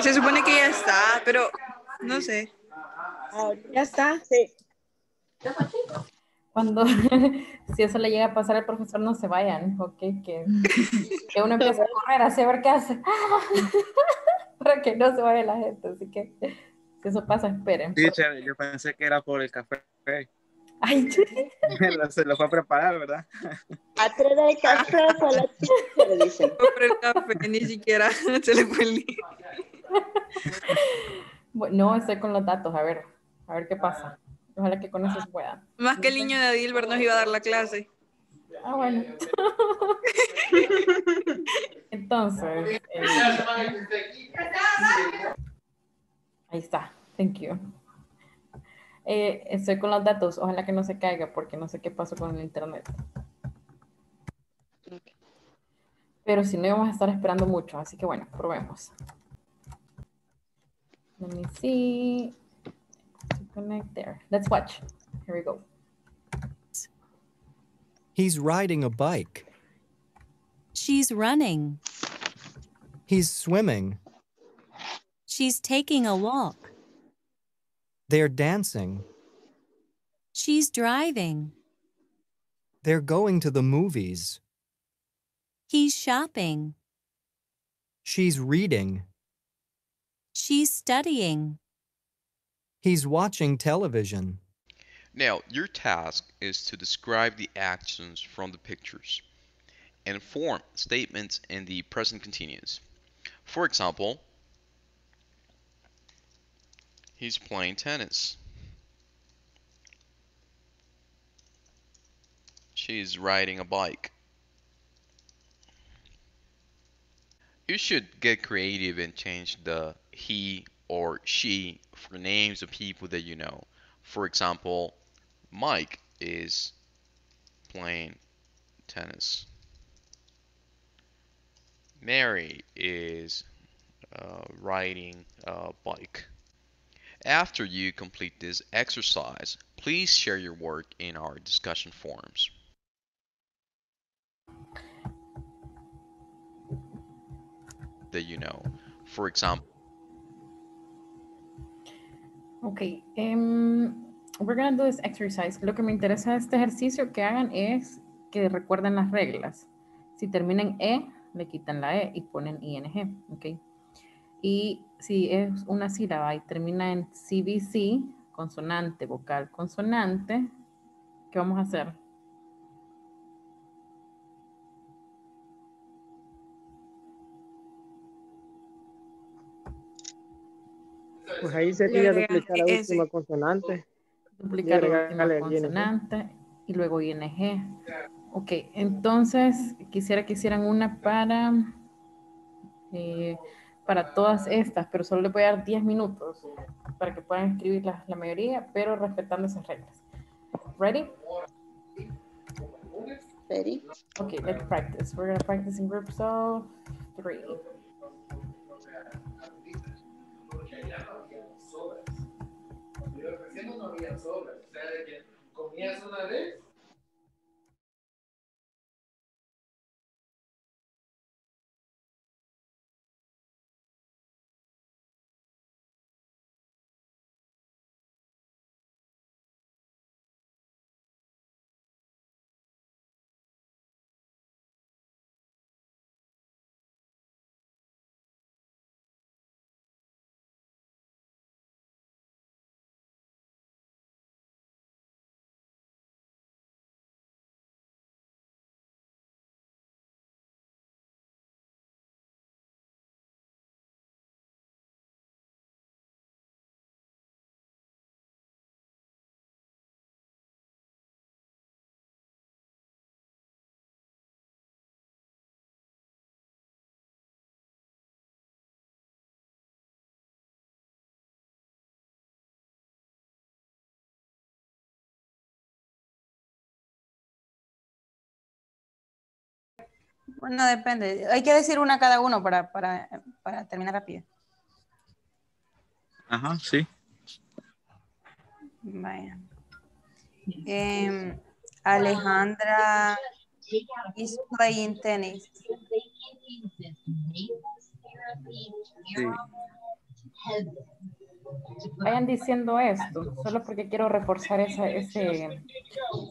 Se supone que ya está, pero no sé. Ya está, sí. Cuando, si eso le llega a pasar al profesor, no se vayan, ok, que, que uno empieza a correr, así a ver qué hace, para que no se vaya la gente, así que si eso pasa, esperen. Sí, yo pensé que era por el café. Ay, se lo fue a preparar, ¿verdad? A traer el café fue la chica, dice. Por el café, ni siquiera se le fue el No, estoy con los datos, a ver, a ver qué pasa. Ojalá que con eso se pueda. Más que el niño de Dilbert nos iba a dar la clase. Ah, bueno. Entonces. Eh, ahí está. Thank you. Eh, estoy con los datos. Ojalá que no se caiga porque no sé qué pasó con el internet. Pero si no, íbamos a estar esperando mucho. Así que bueno, probemos. Let me see. connect there. Let's watch. Here we go. He's riding a bike. She's running. He's swimming. She's taking a walk. They're dancing. She's driving. They're going to the movies. He's shopping. She's reading. She's studying. He's watching television. Now, your task is to describe the actions from the pictures and form statements in the present continuous. For example, he's playing tennis. She's riding a bike. You should get creative and change the he or she for names of people that you know. For example, Mike is playing tennis. Mary is uh, riding a bike. After you complete this exercise, please share your work in our discussion forums. That you know. For example, Ok, um, we're gonna do this exercise. Lo que me interesa de este ejercicio que hagan es que recuerden las reglas. Si terminan E, le quitan la E y ponen ING, ok. Y si es una sílaba y termina en CBC, consonante, vocal, consonante, ¿qué vamos a hacer? Pues ahí sería duplicar la última consonante. Duplicar la última consonante y luego ING. Ok, entonces quisiera que hicieran una para, eh, para todas estas, pero solo le voy a dar 10 minutos para que puedan escribir la, la mayoría, pero respetando esas reglas. Ready? Ready. Okay, let's practice. We're going to practice in groups of three. no había sobras. O sea, de que comías una vez Bueno, depende. Hay que decir una cada uno para, para, para terminar rápido. Ajá, sí. Vaya. Eh, Alejandra is playing tennis. Sí. Vayan diciendo esto, solo porque quiero reforzar esa, ese,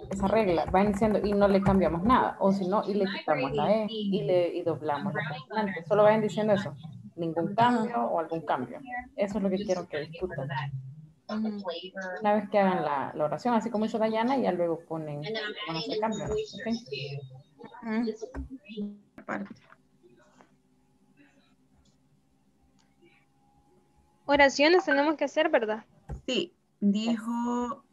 esa regla. Vayan diciendo y no le cambiamos nada. O si no, y le quitamos la E y, le, y doblamos la consonante. Solo vayan diciendo eso. Ningún cambio o algún cambio. Eso es lo que quiero que discutan. Una vez que hagan la, la oración, así como hizo Dayana, ya luego ponen cómo hacer cambio. ¿no? ¿Ok? Aparte. Oraciones tenemos que hacer, ¿verdad? Sí, dijo.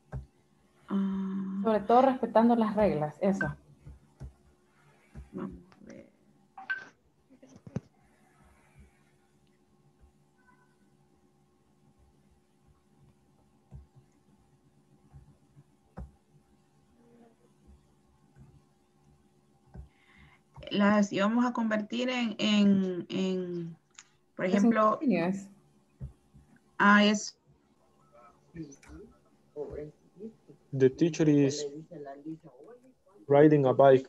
ah, Sobre todo respetando las reglas, eso. vamos a ver. Las íbamos a convertir en, en, en por ejemplo. Ah, es The teacher is riding a bike.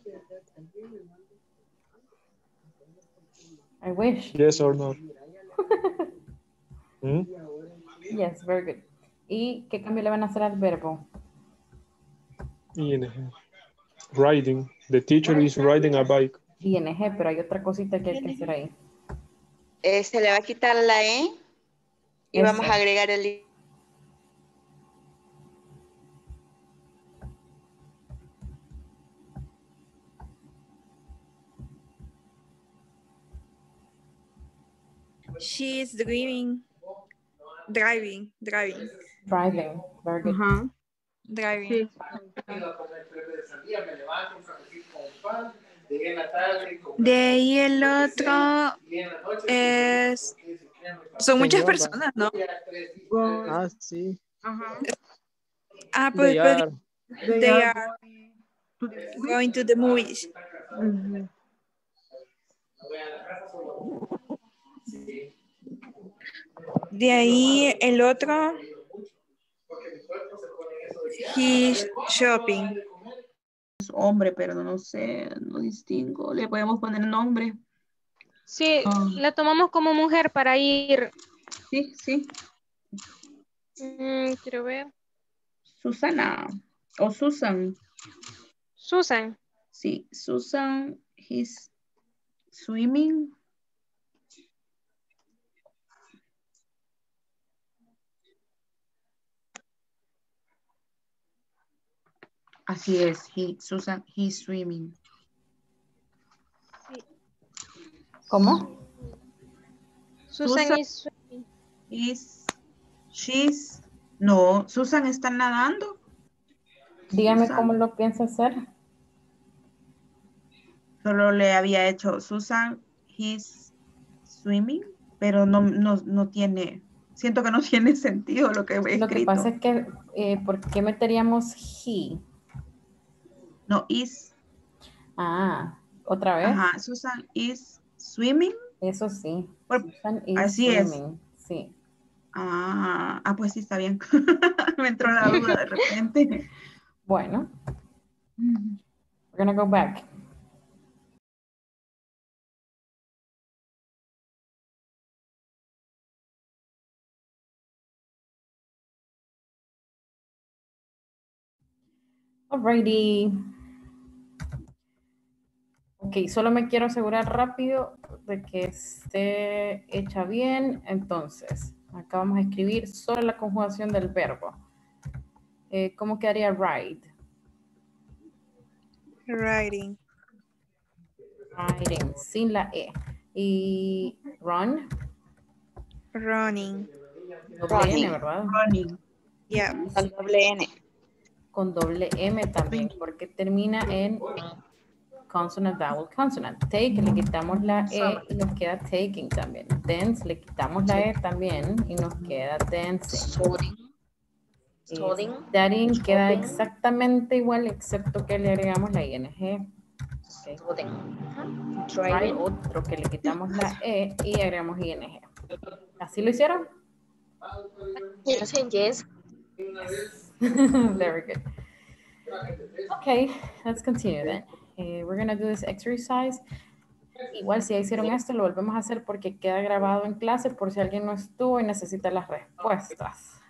I wish. Yes or no? Hmm? Yes, very good. ¿Y qué cambio le van a hacer al verbo? ING. Riding. The teacher is riding a bike. ING, pero hay otra cosita que hay que hacer ahí. Eh, se le va a quitar la E y vamos a agregar el. She is driving. Driving, driving. Driving, very good. Ajá. Driving. De ahí el otro es... Son muchas personas, ¿no? Ah, sí. Ah, pues, They pues, are. they are going to the movies. De ahí el otro, he's shopping. Es hombre, pero no sé, no distingo. Le podemos poner nombre. Sí, Ah. la tomamos como mujer para ir. Sí, sí. Mm, quiero ver. Susana o Susan. Susan. Sí, Susan, he's swimming. Así es, he, Susan, he's swimming. ¿Cómo? Susan Susan. is she's, no, Susan está nadando. Dígame Susan. cómo lo piensa hacer. Solo le había hecho Susan, he's swimming, pero no, no, no tiene, siento que no tiene sentido lo que he Lo que escrito. pasa es que, eh, ¿por qué meteríamos he? No, is, Ah, otra vez. ajá, Susan is swimming. Eso sí. Por- así es. Sí. Ah, ah, pues sí, está bien. Me entró la duda de repente. Bueno, we're gonna go back. Alrighty. Ok, solo me quiero asegurar rápido de que esté hecha bien. Entonces, acá vamos a escribir solo la conjugación del verbo. Eh, ¿Cómo quedaría ride? Riding. Riding, sin la E. Y run, Running. doble N, ¿verdad? Running. Yeah. Con doble N. Con doble M también, porque termina en consonant, vowel, consonant. Take, le quitamos la E y nos queda taking también. Dance, le quitamos la E también y nos queda dancing. Studying queda exactamente igual, excepto que le agregamos la ING. Ok. Hay otro que le quitamos la E y agregamos ING. ¿Así lo hicieron? Yes, yes. Very good. Okay, let's continue then. Uh, we're gonna do this exercise. Igual si ya hicieron esto, lo volvemos a hacer porque queda grabado en clase por si alguien no estuvo y necesita las respuestas.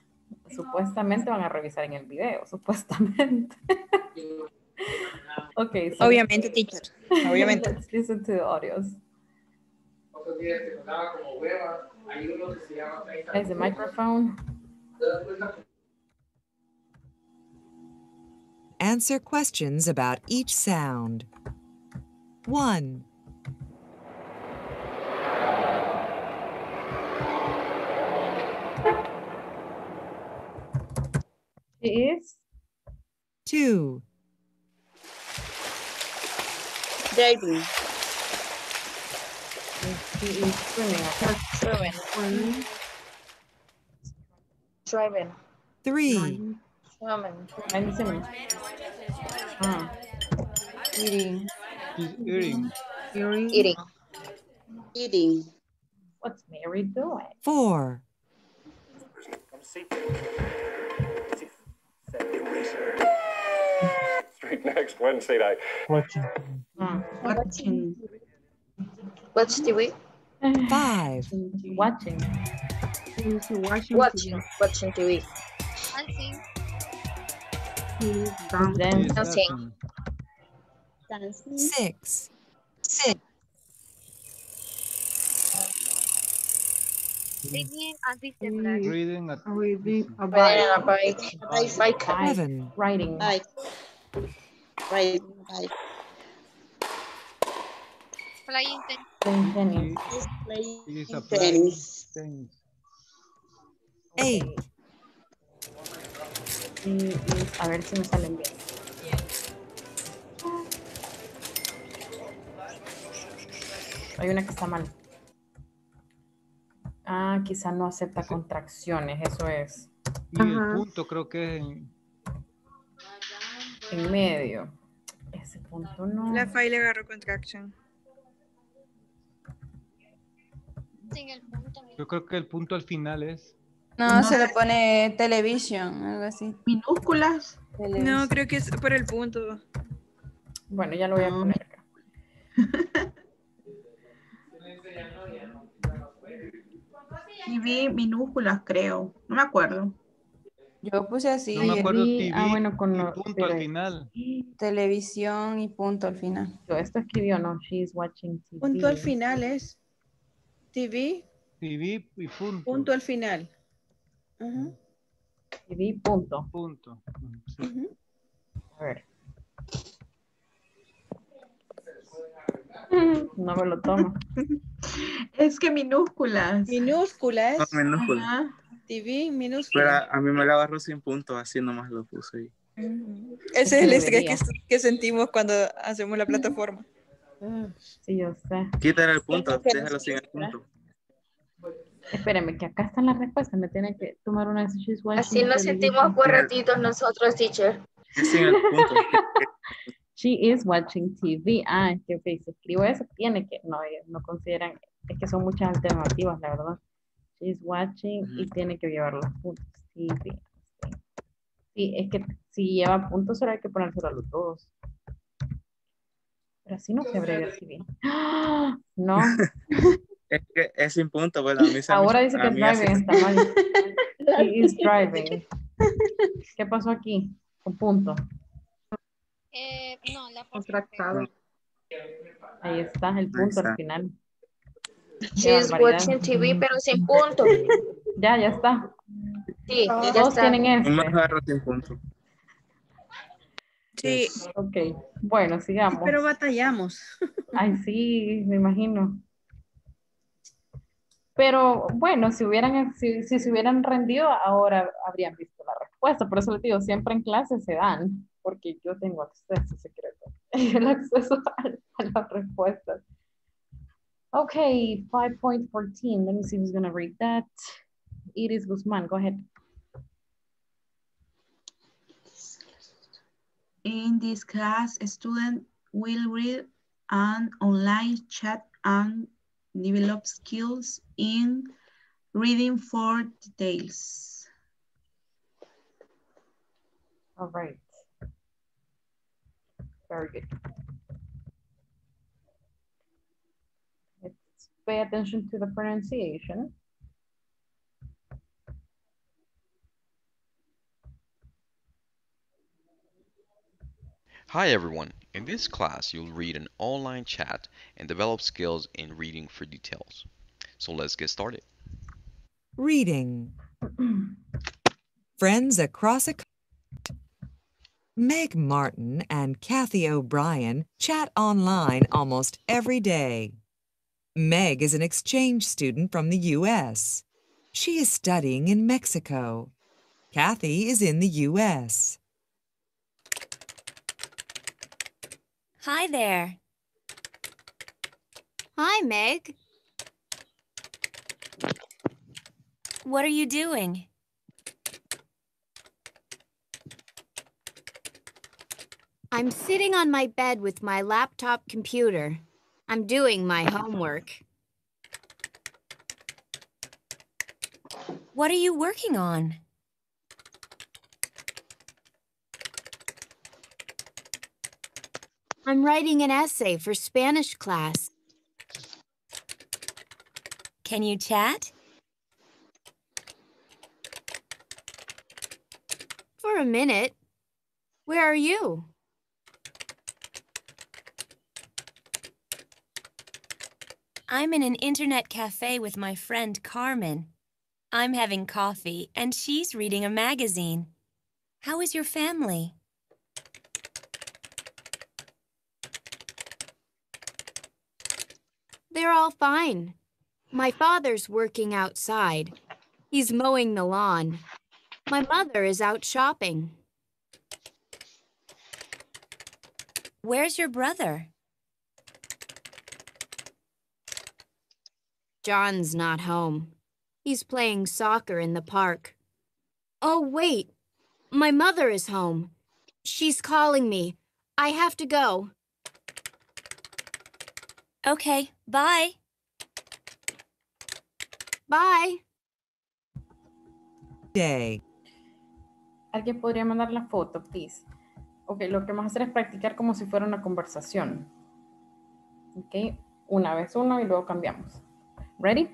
Supuestamente van a revisar en el video, supuestamente. okay, so Obviamente, teacher. Obviamente. let's listen to the audios. Otros días que sonaba como hueva, hay uno que se llama 30 Is the microphone? Answer questions about each sound. 1, She is 2, Driving. she is swimming. Swimming. Driving. 3, Swimming. I'm swimming. Ah, Eating. She's eating. Eating. Eating. what's Mary doing? 4, Street Next Wednesday night. Watching. Ah, Watching. Watch TV. 5, watching. She's watching. Watching. Watching TV. She's dancing. Then Dancing. Dancing. 6, Reading at Reading a Riding a bike. bike. Bike. 7, writing. Bike. Right. Bike. Playing Playing tennis. Playing It is a tennis. tennis. 8, Y- y a ver si me salen bien. Hay una que está mal. Ah, quizá no acepta contracciones, eso es. Y el Ajá. punto creo que es en, En medio. Ese punto no. La file agarró contraction. yo creo que el punto al final es No, se le pone television, algo así. Minúsculas. No, creo que es por el punto. Bueno, ya lo voy a poner acá. TV minúsculas, creo. No me acuerdo. Yo puse así. no me acuerdo TV ah, bueno, con punto al pero- final. Televisión y punto al final. Yo, esto escribió, no, she's watching TV. Punto al final es TV, TV y punto. punto al final. TV, punto. Punto. Sí. A ver. No me lo tomo. Es que minúsculas. Minúsculas, No, minúscula. Ajá. TV, Pero minúsculas. a mí me la agarró sin puntos, así nomás lo puse ahí. Ese es el estrés que, que sentimos cuando hacemos la plataforma. Sí, yo sé. Quítale el punto, déjalo sin el punto. Espérame, que acá están las respuestas. Me tienen que tomar una de she's watching Así nos sentimos por ratitos nosotros, teacher. She is watching TV. Ah, es que ok, si escribo eso, tiene que, no, ellos no consideran, es que son muchas alternativas, la verdad. She is watching y tiene que llevar los puntos. TV. sí. Sí, es que si lleva puntos, solo hay que ponérselo a los dos. Pero así no se abrevia TV. ¡Ah! No, Es que es sin punto, bueno, a mí se me- ahora dice que es driving, está mal. She is driving. ¿Qué pasó aquí? Un punto. Eh, no, la Contractado. Ahí está el punto al final. She's watching TV, pero sin punto. Ya, ya está. Sí, ya Todos está. tienen me este. sin punto. Sí, Ok, bueno, sigamos. Pero batallamos. Ay, sí, me imagino. Pero bueno, si hubieran, si, si se hubieran rendido, ahora habrían visto la respuesta. Por eso les digo, siempre en clase se dan, porque yo tengo acceso secreto, el acceso a, a las respuestas. Ok, 5.14. Let me see who's going to read that. Iris Guzmán, go ahead. In this class, a student will read an online chat and develop skills in reading for details. All right. Very good. Let's pay attention to the pronunciation. Hi everyone. In this class, you'll read an online chat and develop skills in reading for details. So let's get started. Reading. Friends across a Meg Martin and Kathy O'Brien chat online almost every day. Meg is an exchange student from the U.S. She is studying in Mexico. Kathy is in the U.S. Hi there. Hi, Meg. What are you doing? I'm sitting on my bed with my laptop computer. I'm doing my homework. What are you working on? I'm writing an essay for Spanish class. Can you chat? For a minute. Where are you? I'm in an internet cafe with my friend Carmen. I'm having coffee and she's reading a magazine. How is your family? They're all fine. My father's working outside. He's mowing the lawn. My mother is out shopping. Where's your brother? John's not home. He's playing soccer in the park. Oh, wait. My mother is home. She's calling me. I have to go. Okay, bye. Bye. Day. ¿Alguien podría mandar la foto, please? Ok, lo que vamos a hacer es practicar como si fuera una conversación. Ok, una vez uno y luego cambiamos. Ready?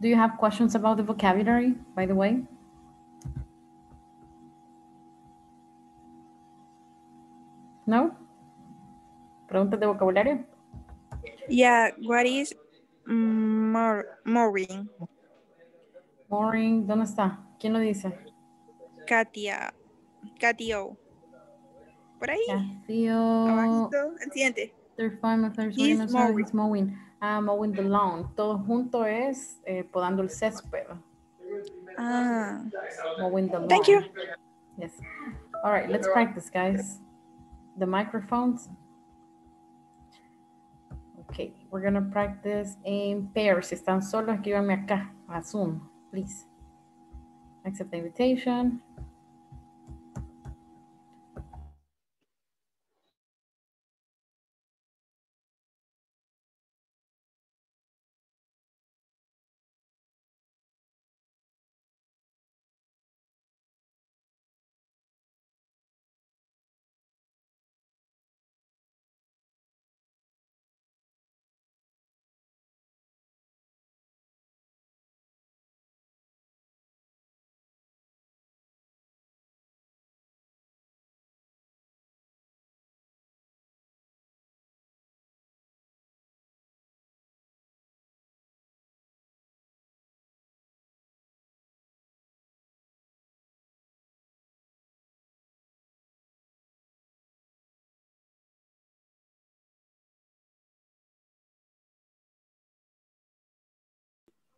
Do you have questions about the vocabulary, by the way? No? ¿Preguntas de vocabulario? Yeah, what is more, mooring? Mooring, ¿dónde está? ¿Quién lo dice? Katia. Katio. Por ahí. Katio. Abajito, el siguiente. They're fine He's mowing. he's mowing. Ah, mowing the lawn. Todo junto es eh, podando el césped. Ah. Mowing the lawn. Thank you. Yes. All right, let's practice, guys. The microphones. Okay, we're gonna practice in pairs. Están solos, escríbanme acá, a Zoom, please. Accept the invitation.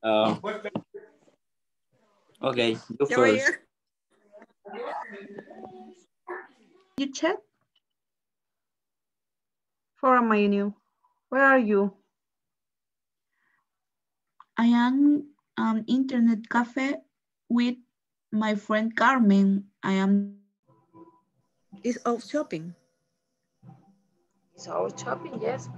Uh, okay, you Ya voy a first. You chat? For a menu. Where are you? I am an internet cafe with my friend Carmen. I am Is out shopping. It's out shopping, yes.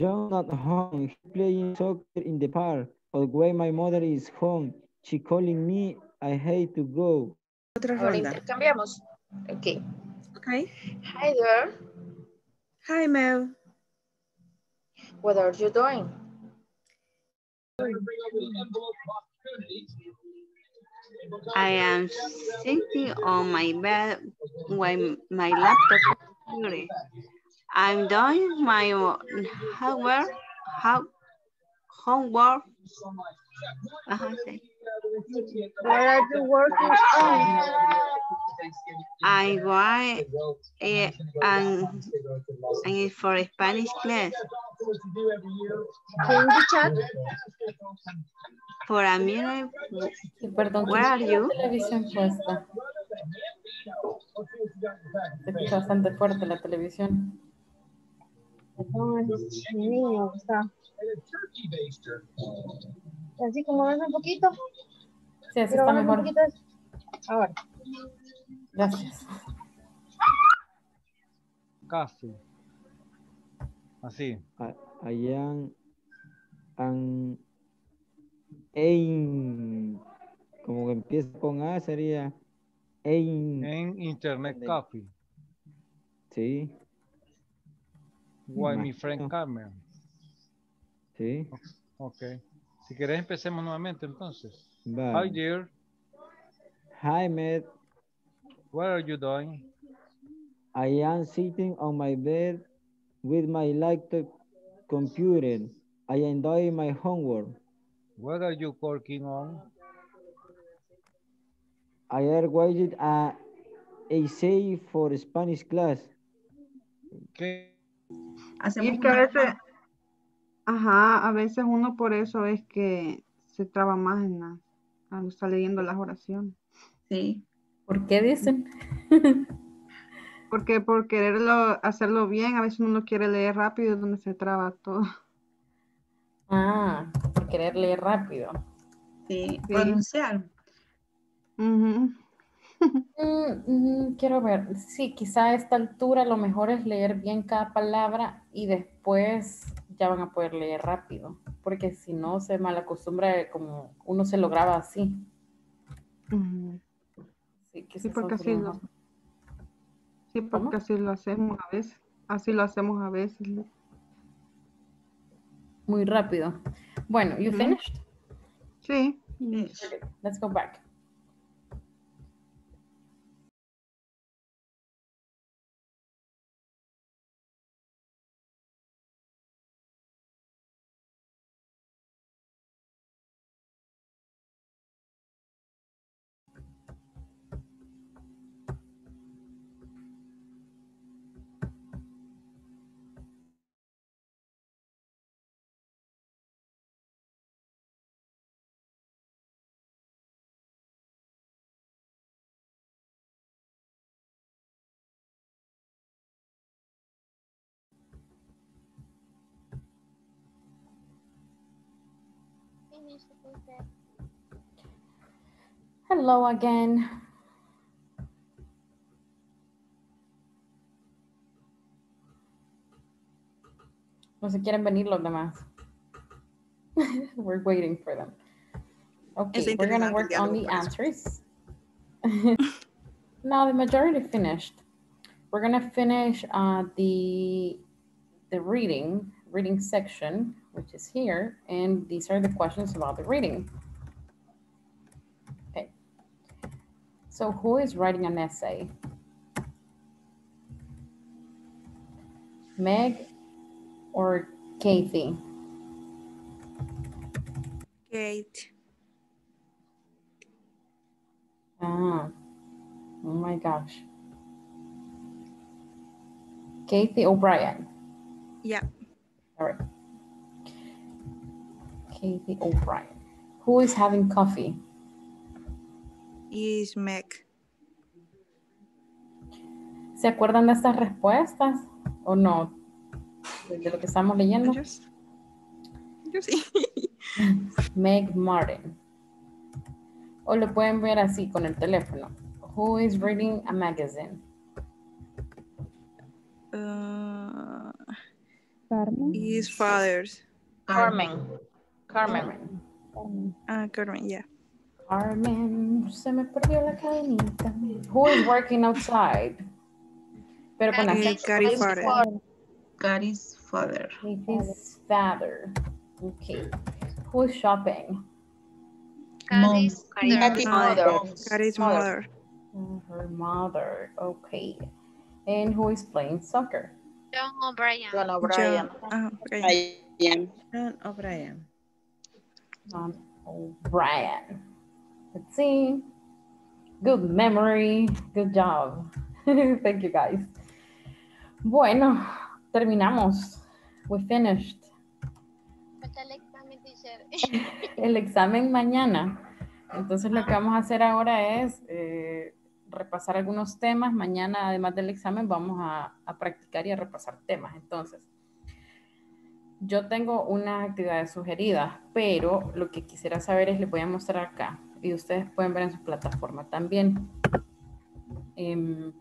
John at home, he playing soccer in the park. Although my mother is home, she calling me, I hate to go. Otra Ahora ronda. intercambiamos. Ok. Okay. Hi there. Hi, Mel. What are you doing? I am sitting on my bed with my laptop computer. I'm doing my homework. How, homework. Ajá, sí. What are you working on? I want eh, and, and it's for Spanish class. Can you chat? For a minute, perdón, where are you? televisión puesta. Se escucha bastante fuerte la televisión. Mi niño está. Así como ves un poquito. Sí, así está mejor. poquito. Ahora. Gracias. Casi. Así. Hayan an ein como que empieza con A sería ein En Internet Coffee. sí Why mi friend imagino. Carmen. sí Ok. Si querés empecemos nuevamente entonces. Vale. Hi dear. Hi Matt What are you doing? I am sitting on my bed with my laptop computer I am doing my homework What are you working on? I am waiting a essay for Spanish class ¿Qué? Hacemos Y es que a una- veces, ajá, a veces uno por eso es que se traba más en la, cuando está leyendo las oraciones. Sí. ¿Por qué dicen? Porque por quererlo, hacerlo bien, a veces uno quiere leer rápido es donde se traba todo. Ah, por querer leer rápido. Sí, pronunciar. Mm, mm, quiero ver, sí, quizá a esta altura lo mejor es leer bien cada palabra y después ya van a poder leer rápido, porque si no se malacostumbra como uno se lo graba así. Sí, porque así lo, sí, porque así lo hacemos a veces. Así lo hacemos a veces. Muy rápido. Bueno, you finished? Sí. Okay, let's go back. Hello again. No se quieren venir los demás. We're waiting for them. Okay, we're gonna work on the answers. now the majority finished. We're gonna finish uh, the the reading reading section, which is here, and these are the questions about the reading. Okay. So who is writing an essay? Meg or Kathy? Kate. Ah, oh my gosh. Kathy O'Brien. Yeah. All right. Kathy O'Brien. Who is having coffee? Is Meg. ¿Se acuerdan de estas respuestas o no? De lo que estamos leyendo. Yo sí. Meg Martin. O lo pueden ver así con el teléfono. Who is reading a magazine? Uh, Carmen. is fathers. Carmen. Carmen. Ah, Carmen, yeah. Carmen, se me perdió la cadenita. Who is working outside? Pero con acento. Cari Father. Gary's father. His father. Okay. Who's shopping? Mom. Kathy's mother. Kathy's mother. Her mother. Okay. And who is playing soccer? John O'Brien. John O'Brien. Ah, O'Brien. John O'Brien. John O'Brien. Let's see. Good memory. Good job. Thank you guys. Bueno, terminamos. We finished. Falta el examen, teacher. El examen mañana. Entonces lo que vamos a hacer ahora es eh, repasar algunos temas. Mañana, además del examen, vamos a, a practicar y a repasar temas. Entonces, yo tengo unas actividades sugeridas, pero lo que quisiera saber es, les voy a mostrar acá y ustedes pueden ver en su plataforma también. Em,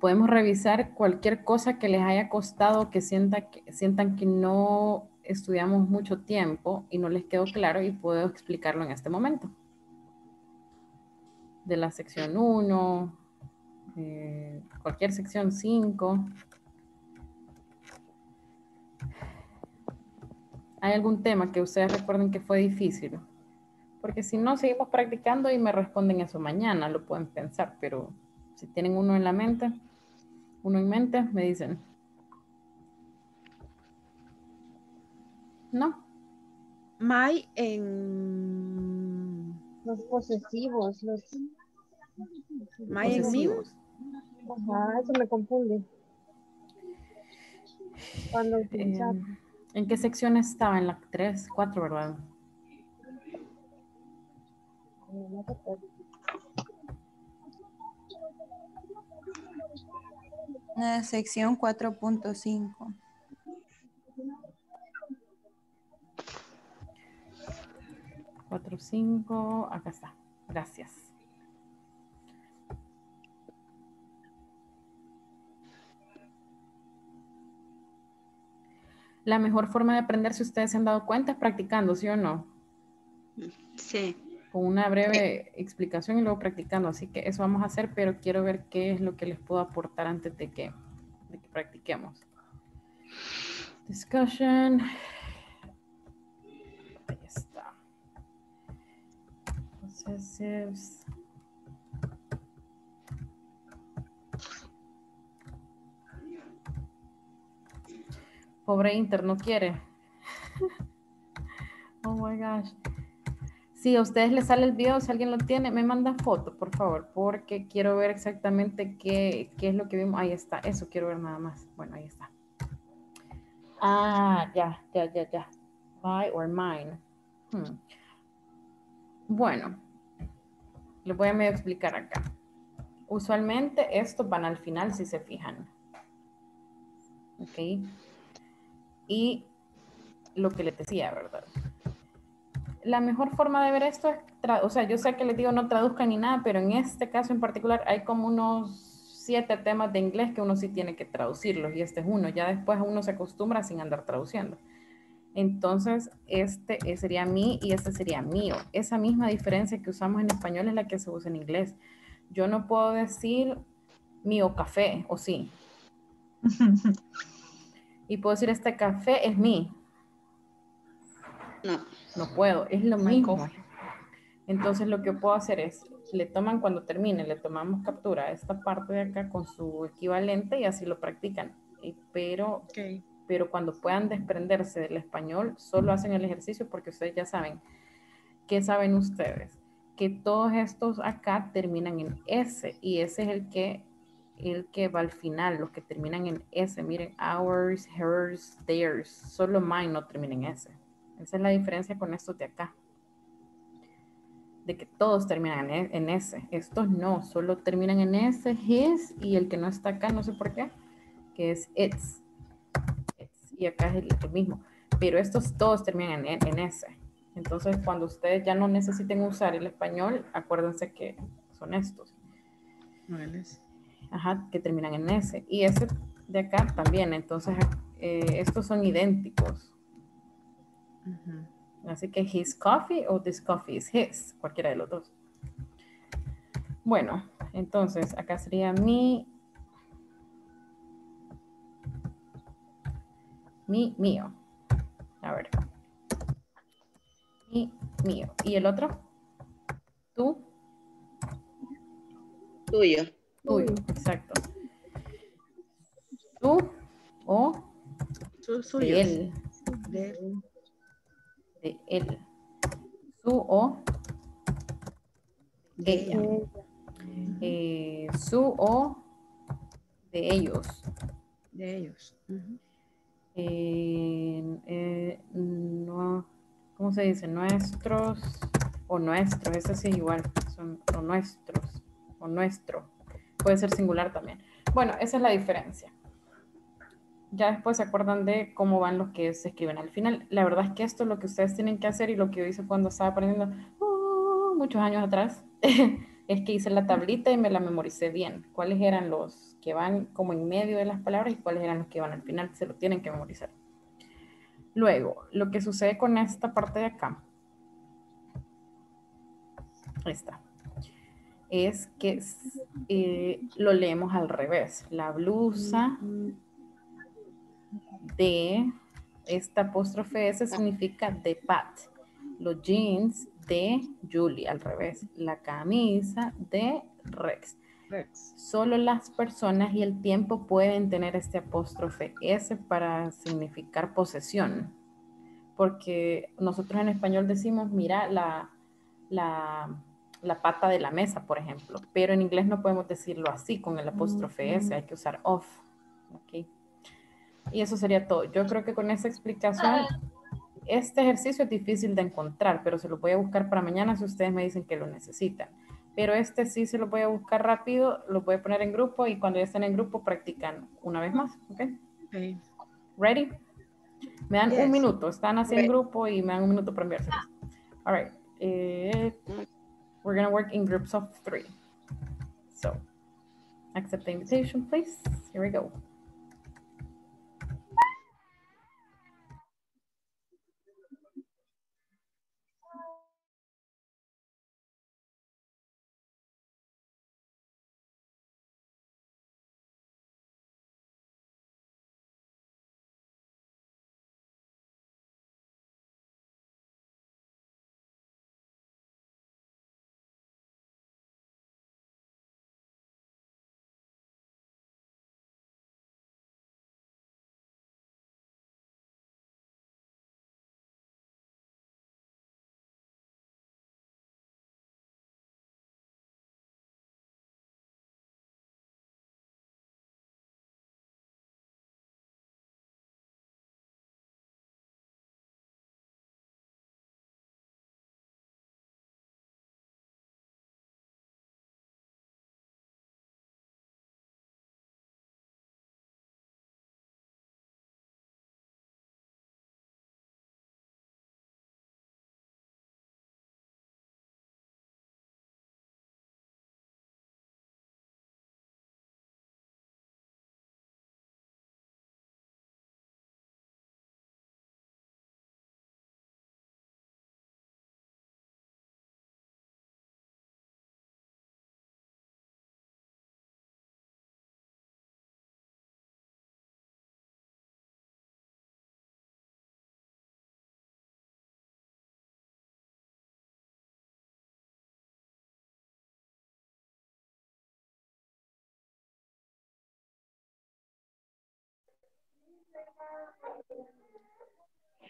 podemos revisar cualquier cosa que les haya costado, que, sienta que sientan que no estudiamos mucho tiempo y no les quedó claro y puedo explicarlo en este momento. De la sección 1, eh, cualquier sección 5. ¿Hay algún tema que ustedes recuerden que fue difícil? Porque si no, seguimos practicando y me responden eso mañana, lo pueden pensar, pero si tienen uno en la mente, uno en mente, me dicen. ¿No? My en Los posesivos, los... My en mí. Posesivos. Ajá, eso me confunde. Cuando. Eh, ¿En qué sección estaba? En la 3, 4, ¿verdad? La sección 4.5. Cuatro, cinco, acá está. Gracias. La mejor forma de aprender, si ustedes se han dado cuenta, es practicando, ¿sí o no? Sí. Con una breve explicación y luego practicando. Así que eso vamos a hacer, pero quiero ver qué es lo que les puedo aportar antes de que, de que practiquemos. Discussion. Ahí está. Possessives. Pobre Inter, no quiere. oh my gosh. Si a ustedes les sale el video, si alguien lo tiene, me manda foto, por favor, porque quiero ver exactamente qué, qué es lo que vimos. Ahí está, eso quiero ver nada más. Bueno, ahí está. Ah, ya, ya, ya, ya. My or mine. Hmm. Bueno, les voy a medio explicar acá. Usualmente estos van al final si se fijan. Ok. Y lo que les decía, ¿verdad? La mejor forma de ver esto es, o sea, yo sé que les digo no traduzcan ni nada, pero en este caso en particular hay como unos siete temas de inglés que uno sí tiene que traducirlos y este es uno. Ya después uno se acostumbra sin andar traduciendo. Entonces, este eh, sería mi y este sería mío. Esa misma diferencia que usamos en español es la que se usa en inglés. Yo no puedo decir mío café, o sí. y puedo decir este café es mi. No. No puedo, es lo mismo. Entonces lo que puedo hacer es, le toman cuando termine, le tomamos captura a esta parte de acá con su equivalente y así lo practican. Y- Pero, pero cuando puedan desprenderse del español, solo hacen el ejercicio porque ustedes ya saben. ¿Qué saben ustedes? Que todos estos acá terminan en S y ese es el que el que va al final, los que terminan en S. Miren, ours, hers, theirs. Solo mine no termina en S. Esa es la diferencia con estos de acá. De que todos terminan en, en S. Estos no, solo terminan en S, his, y el que no está acá, no sé por qué, que es its. Y acá es el, mismo. Pero estos todos terminan en, S. Entonces, cuando ustedes ya no necesiten usar el español, acuérdense que son estos. Ajá, que terminan en S. Y ese de acá también. Entonces, eh, estos son idénticos. Así que his coffee o this coffee is his, cualquiera de los dos. Bueno, entonces acá sería mi. Mi, mío. A ver. Mi, mío. ¿Y el otro? Tú. Tuyo. Tuyo, exacto. Tú o Su- de él. De él. De él. Su o De ella. Eh, su o de ellos. De ellos. Ujú. Eh, eh, no, ¿cómo se dice? Nuestros o nuestros, eso sí igual, son o nuestros o nuestro. Puede ser singular también. Bueno, esa es la diferencia. Ya después se acuerdan de cómo van los que se escriben al final. La verdad es que esto es lo que ustedes tienen que hacer y lo que yo hice cuando estaba aprendiendo uh, muchos años atrás. es que hice la tablita y me la memoricé bien. ¿Cuáles eran los que van como en medio de las palabras y cuáles eran los que van al final? Se lo tienen que memorizar. Luego, lo que sucede con esta parte de acá, esta, es que eh, lo leemos al revés. La blusa de esta apóstrofe S significa de Pat. Los jeans de Julie, al revés. La camisa de Rex. Solo las personas y el tiempo pueden tener este apóstrofe S para significar posesión. Porque nosotros en español decimos, mira la, la, la pata de la mesa, por ejemplo. Pero en inglés no podemos decirlo así con el apóstrofe S, hay que usar off. ¿ok? Y eso sería todo. Yo creo que con esa explicación, este ejercicio es difícil de encontrar, pero se lo voy a buscar para mañana si ustedes me dicen que lo necesitan. Pero este sí se lo voy a buscar rápido, lo voy a poner en grupo y cuando ya estén en grupo practican una vez más. ¿Ok? Okay. ¿Ready? Me dan un minuto. Están así en grupo y me dan un minuto para enviárselos. All right. Eh, we're going to work in groups of three. So, accept the invitation, please. Here we go.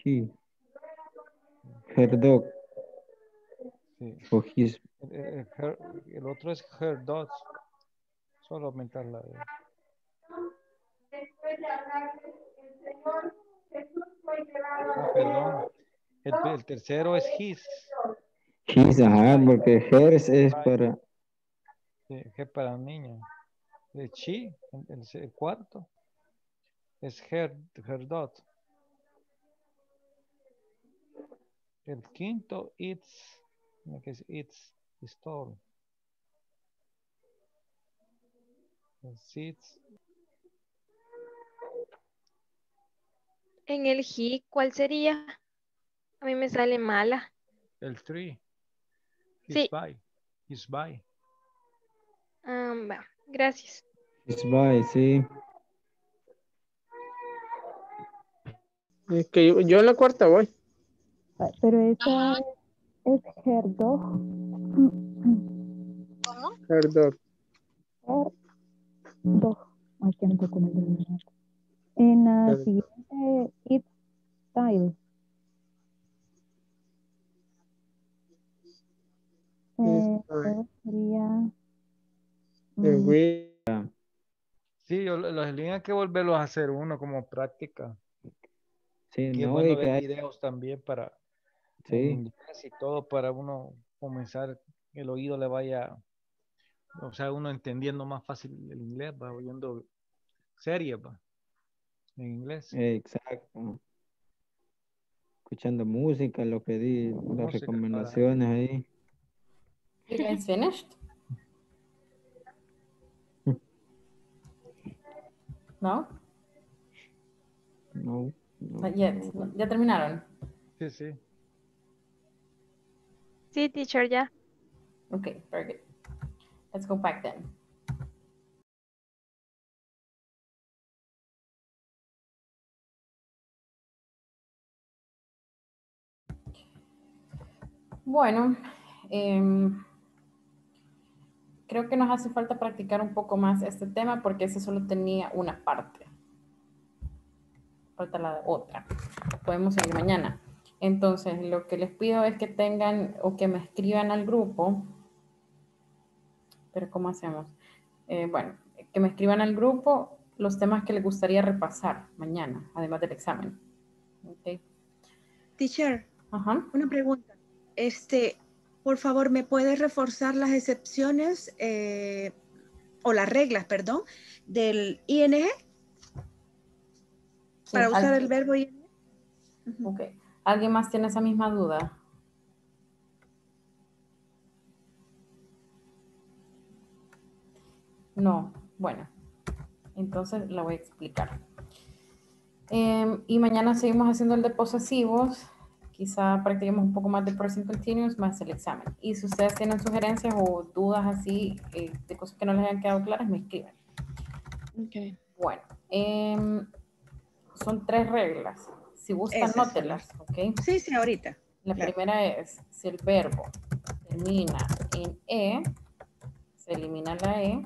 He. Her dog. Sí. O his. Her- el otro es her dogs. Solo aumentar la E. Ah, perdón. El, el tercero es his. His, ajá, porque hers es para. Sí, para niña. El she, el, el- el cuarto, es her, her dot. El quinto, it's, que es it's, store. Six, En el he, ¿cuál sería? A mí me sale mala. el three, his Sí. by, his by. Ah, va, gracias. His by, sí. Es que yo, yo en la cuarta voy. Pero esa es, es her dog. ¿Cómo? Her dog. Her dog. Ay, que no sé cómo se llama. En la siguiente, it style. Eh, sería. Sí, yo, los links hay que volverlos a hacer uno como práctica. Sí, es no, bueno y ver videos también para sí, y todo para uno comenzar, el oído le vaya, o sea, uno entendiendo más fácil el inglés, va oyendo series, va, en inglés. exacto. Escuchando música, lo que di, las Música, recomendaciones ahí. You guys finished? No, no. Not yet. ¿Ya terminaron? Sí, sí. Sí, teacher, ya. Okay, very good. Let's go back then. Bueno, em, creo que nos hace falta practicar un poco más este tema porque ese solo tenía una parte. Falta la otra. Podemos seguir mañana. Entonces, lo que les pido es que tengan o que me escriban al grupo. Pero, ¿cómo hacemos? Eh, bueno, que me escriban al grupo los temas que les gustaría repasar mañana, además del examen. Ok. Teacher, Ajá. una pregunta. Este, por favor, ¿me puedes reforzar las excepciones eh, o las reglas, perdón, del ING para Sí, usar el verbo ING? Ok. ¿Alguien más tiene esa misma duda? No. Bueno, entonces la voy a explicar. Em, y mañana seguimos haciendo el de posesivos. Quizá practiquemos un poco más de present continuous más el examen. Y si ustedes tienen sugerencias o dudas así eh, de cosas que no les hayan quedado claras, me escriben. Okay. Bueno, em, son tres reglas. Si gustan, nótelas, ¿ok? Sí, sí, ahorita. La Claro. primera es, si el verbo termina en E, se elimina la E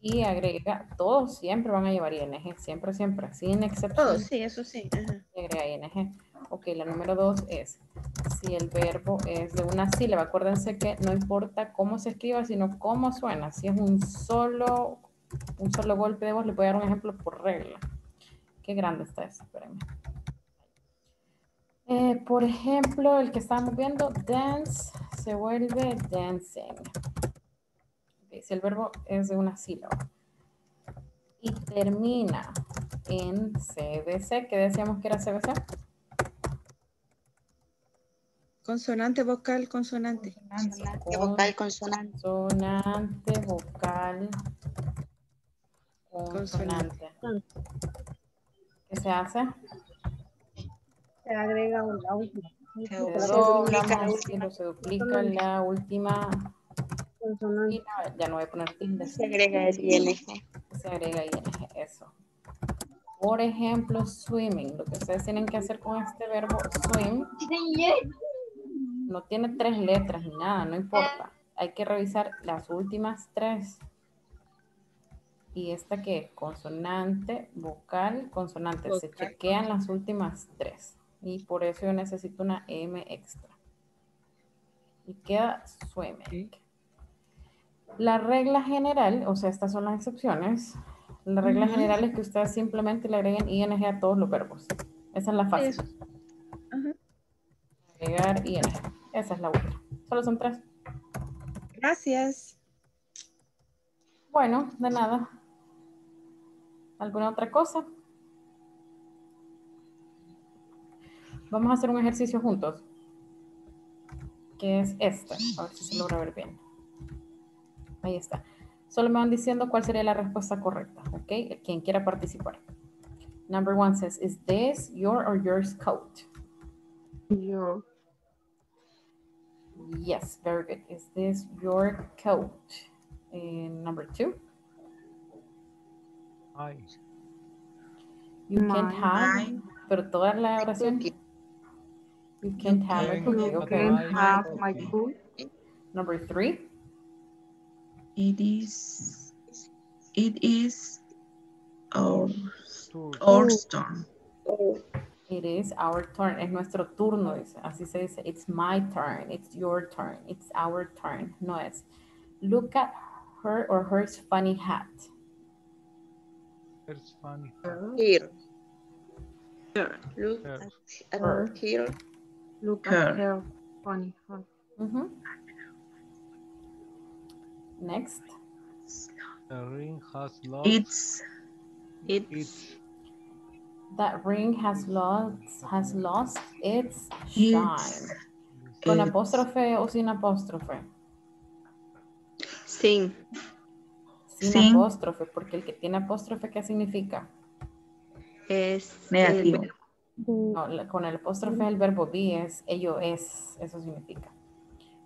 y agrega, todos siempre van a llevar ING, siempre, siempre, sin excepción. Todo, sí, eso sí. ajá. y agrega ING. Ok, la número dos es, si el verbo es de una sílaba, acuérdense que no importa cómo se escriba, sino cómo suena. Si es un solo, un solo golpe de voz, le voy a dar un ejemplo por regla. Qué grande está eso, espérenme. Eh, por ejemplo, el que estábamos viendo, dance, se vuelve dancing. Si el verbo es de una sílaba y termina en CBC, ¿qué decíamos que era CBC? Consonante, vocal, consonante. Consonante, vocal, consonante. Consonante, vocal, consonante. ¿Qué se hace? Se agrega una última. Se duplica la última. se duplica la última Consonante. y no, ya no voy a poner tilde. Se agrega el ING. Se agrega ING, eso. Por ejemplo, swimming. Lo que ustedes tienen que hacer con este verbo swim no tiene tres letras ni nada, no importa. Hay que revisar las últimas tres. Y esta que es consonante, vocal, consonante. Se chequean las últimas tres. Y por eso yo necesito una M extra. Y queda swimming. La regla general, o sea, estas son las excepciones. La regla general es que ustedes simplemente le agreguen ing a todos los verbos. Esa es la fácil. Eso. Ajá. Agregar ing. Esa es la última. Solo son tres. Gracias. Bueno, de nada. ¿Alguna otra cosa? Vamos a hacer un ejercicio juntos. Que es este. A ver si se logra ver bien. Ahí está. Solo me van diciendo cuál sería la respuesta correcta. ¿Ok? Quien quiera participar. Number one says, is this your or yours coat? Your. Yes, very good. Is this your coat? And number two, Ay, You can't My. have, pero toda la oración. You can't have a You cookie. Okay. can have my food. Number three. It is, it is our, our turn. It is our turn. Es nuestro turno. dice. Así se dice. It's my turn. It's your turn. It's our turn. No es. Look at her or her funny hat. It's funny. Here. Look Her. At Her. here. Look Her. at her. Funny. her. Mhm. Next. The ring has lost It's, its That ring has lost has lost its shine. it's, ¿Con it's- apóstrofe o sin apóstrofe? Sin. Sin Sin. apóstrofe, porque el que tiene apóstrofe, ¿qué significa? Es negativo. No, con el apóstrofe el verbo be es, ello es, eso significa.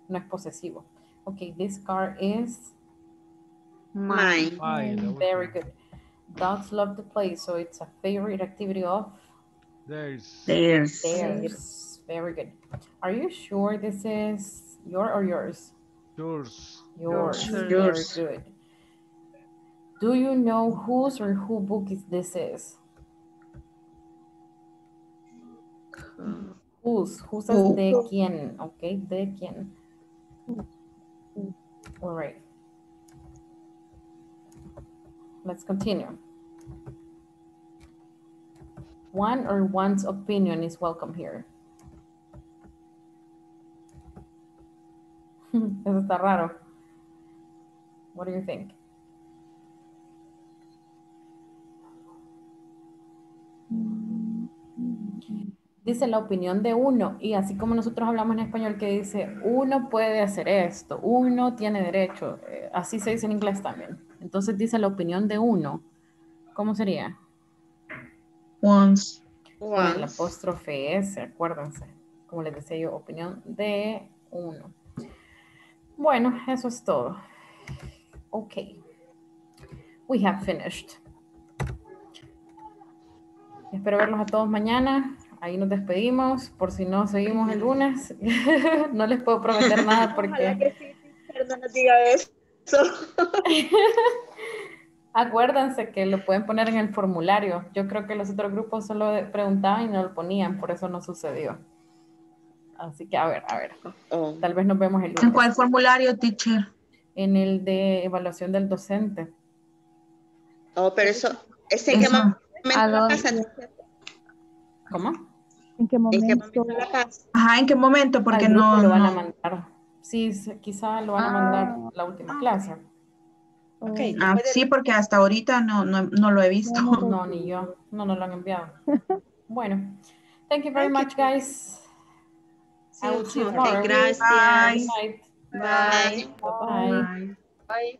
No es posesivo. Ok, this car is Mine. Very good. Dogs love to play, so it's a favorite activity of There's There's, theirs. Very good. Are you sure this is your or yours? yours. Yours. Yours. Very Yours. good. Do you know whose or who book is this is? Whose. Whose Who. de quién. Ok, de quién. All right. Let's continue. One or one's opinion is welcome here. Eso está raro. What do you think? Dice la opinión de uno, y así como nosotros hablamos en español que dice, uno puede hacer esto, uno tiene derecho, eh, así se dice en inglés también. Entonces dice la opinión de uno. ¿Cómo sería? once, Con el Once. apóstrofe S, acuérdense. Como les decía yo, opinión de uno. Bueno, eso es todo. Ok. We have finished. Espero verlos a todos mañana. Ahí nos despedimos. Por si no seguimos el lunes. no les puedo prometer nada porque... Perdón, no diga eso. Acuérdense que lo pueden poner en el formulario. Yo creo que los otros grupos solo preguntaban y no lo ponían, por eso no sucedió. Así que a ver, a ver. Oh. Tal vez nos vemos el ¿En lunes. cuál formulario, teacher? En el de evaluación del docente. Oh, pero eso, ¿ese en Eso. momento ¿Cómo? ¿En qué ¿En qué momento? momento la pasa? Ajá, ¿en qué momento? Porque no, lo van a mandar. Sí, quizá lo van a mandar la última clase. Ok. Ah, sí, porque hasta ahorita no, no, no lo he visto. No, ni yo. No nos lo han enviado. Bueno. Thank you very much, guys. I will see you tomorrow. gracias. Bye. Bye. Bye. Bye.